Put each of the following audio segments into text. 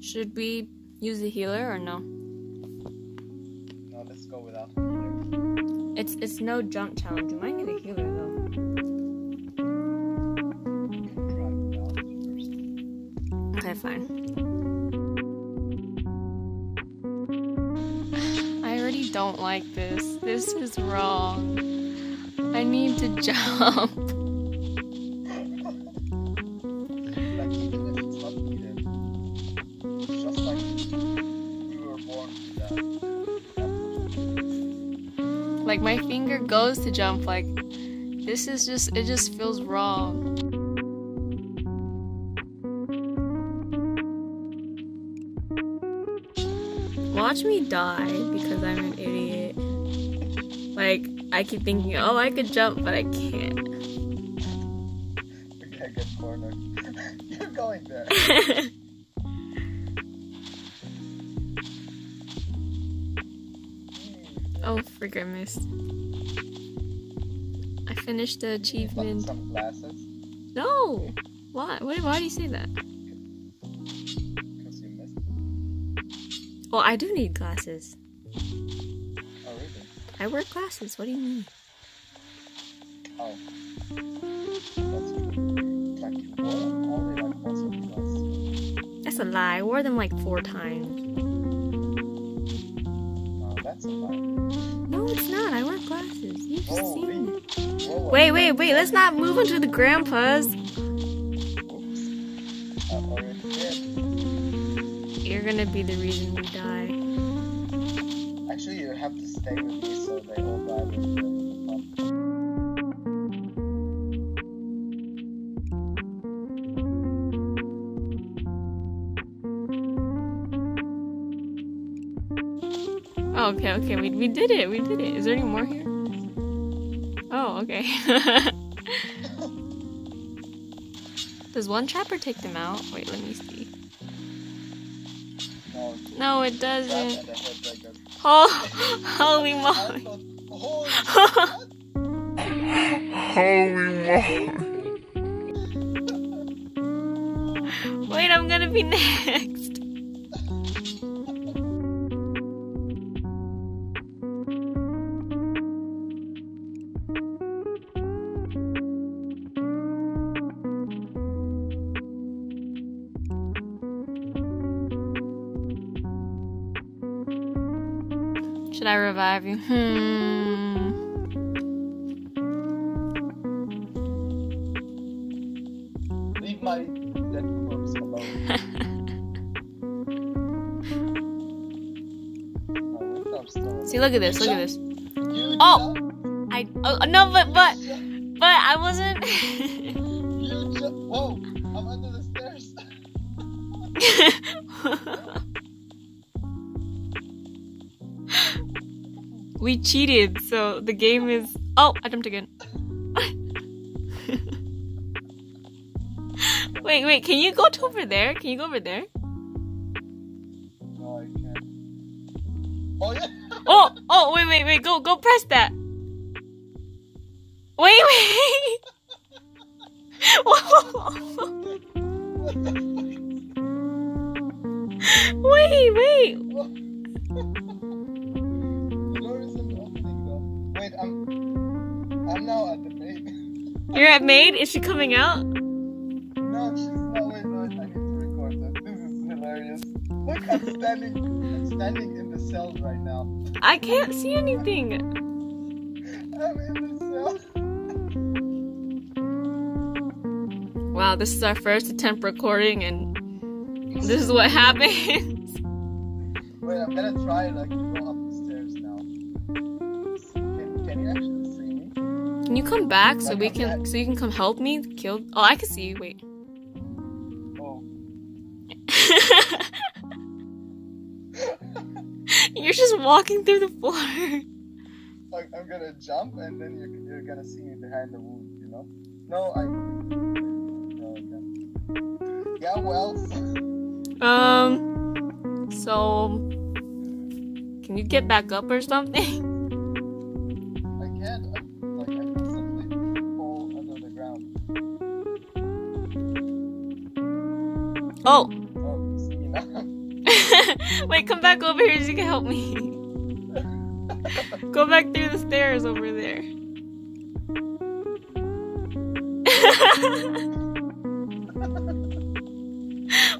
Should we use the healer or no? No, let's go without. It's it's no jump challenge. You might need a healer though. Try without first. Okay, fine. I already don't like this. This is wrong. I need to jump. Like my finger goes to jump like this is just it just feels wrong. Watch me die because I'm an idiot. Like I keep thinking, oh I could jump, but I can't. We're gonna get cornered. You're going there. oh frick I missed. I finished the achievement. some glasses No! Why? Why, why do you say that? because you missed. Well, I do need glasses. Oh really? I wear glasses. What do you mean? Oh. That's true. Like you wore them only like once or twice. That's a lie. I wore them like four times. No, that's a lie. Glasses. You've seen wait. it. Whoa, whoa. Wait, wait. Let's not move into the grandpas. Oops. I already did. You're gonna be the reason we die. Actually, you have to stay with me so they all die with. Oh, okay, okay. We, we did it. We did it. Is there any more here? Oh, okay. Does one trapper take them out? Wait, let me see. No, No, it doesn't. Oh, holy moly. thought, oh, Wait, I'm gonna be next. Should I revive you? Hmm. leave my dead corpse alone. My windows still See, look at this. Look at this. Oh! I oh no, but but but I wasn't. Whoa! I'm under the stairs. we cheated, so the game is. Oh, I jumped again. wait, wait. Can you go to over there? Can you go over there? No, I can't. Oh yeah. Oh, oh, wait, wait, wait. Go, go. Press that. Wait, wait. Wait, wait. I'm. I'm now at the main. You're at maid. Is she coming out? no, she's not. wait, no, I need to record that. This is hilarious. Look, I'm standing. I'm standing in the cell right now. I can't see anything. I'm in the cell. Wow, this is our first attempt recording, and this is what happens. Wait, I'm gonna try like to go up the stairs now. Can, can you actually? Can you come back so we can so you can come help me kill? Oh, I can see you. Wait. Oh. You're just walking through the floor. Like I'm gonna jump and then you're, you're gonna see me behind the wood, you know? No, I. No, okay. Yeah, well. Um. So, can you get back up or something? Oh, see now. Wait, come back over here so you can help me. Go back through the stairs over there.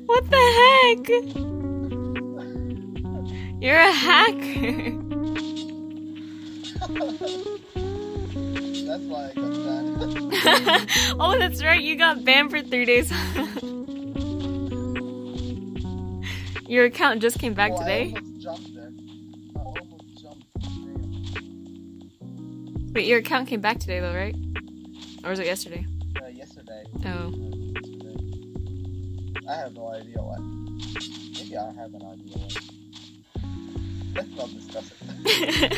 what the heck? You're a hacker. That's why I got banned. oh, that's right. You got banned for three days. Your account just came back today. I almost jumped there. I almost jumped. Damn. Wait, your account came back today though, right? Or was it yesterday? Uh, yesterday. Oh. Yesterday. I have no idea why. Maybe I have an idea why. Let's not discuss it.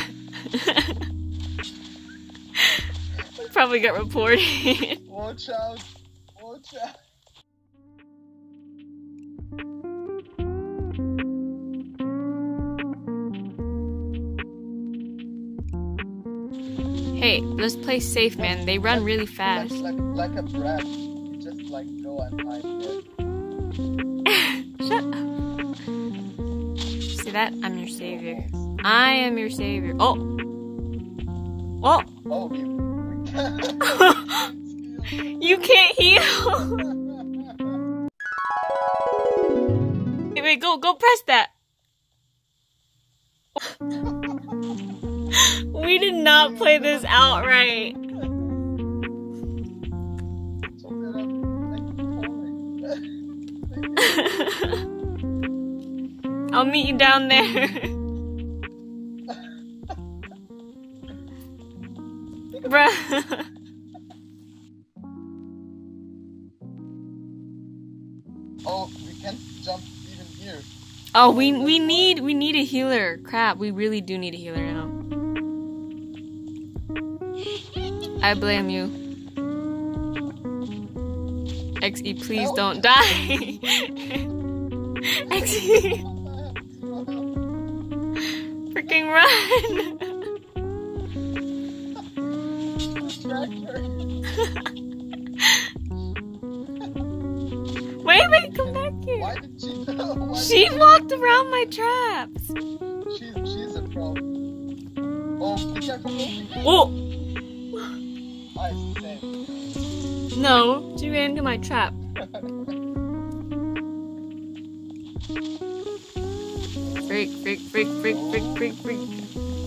Probably got reported. Watch out! Watch out! Hey, let's play safe, man. They run really fast. like, like a brat. You just like go and hide there. Shut up. See that? I'm your savior. I am your savior. Oh! Oh! Oh, we you can't heal! wait, wait, go, go press that! Not play this out right. So good at like, falling. I'll meet you down there. Bruh. oh, we can't jump even here. Oh, we we need we need a healer. Crap, we really do need a healer now. I blame you. XE, please Help. don't die. XE, freaking run. Wait, wait, come back here. Why did she? Why She walked around my traps. She's she's a pro. Oh, no, she ran into my trap. Freak, freak, freak, freak, freak, freak, freak.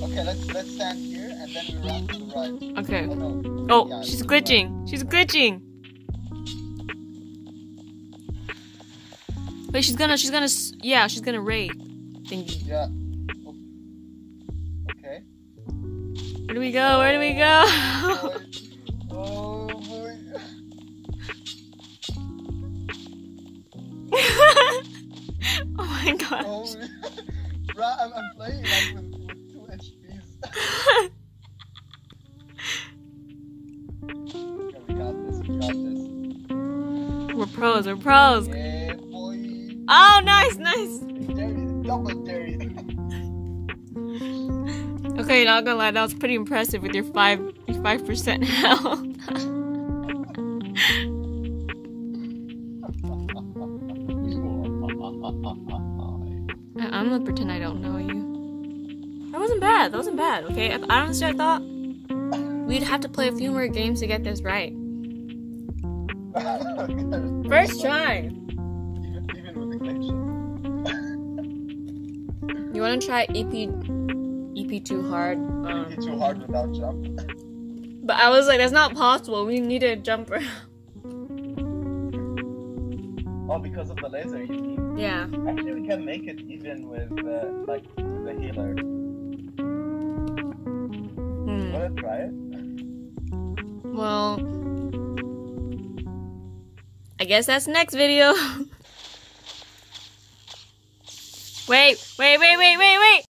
Okay, let's let's stand here and then we run to the right. Okay. Oh no. Oh, Yeah, she's to the right. glitching. She's glitching. Wait, she's gonna, she's gonna, yeah, she's gonna raid. Thingy. Yeah. Okay. Where do we go? Where do we go? Boy. Oh oh my god. Oh. I'm, I'm playing like with, with two HPs. okay, we got this. We got this. We're pros. We're pros. Yeah, boy. Oh, nice, nice. Dirty. Double dirty. Okay, not gonna lie, that was pretty impressive with your five, five percent health. I- I'm gonna pretend I don't know you. That wasn't bad. That wasn't bad. Okay, if, honestly, I thought we'd have to play a few more games to get this right. First try. Even, even with the. You want to try EP EP too hard? It'd Um, be too hard without jump. but I was like, that's not possible. We need a jumper. Oh, because of the laser, you mean? yeah. Actually, we can make it even with uh, like the healer. Hmm. Wanna try it? Well, I guess that's next video. wait, wait, wait, wait, wait, wait.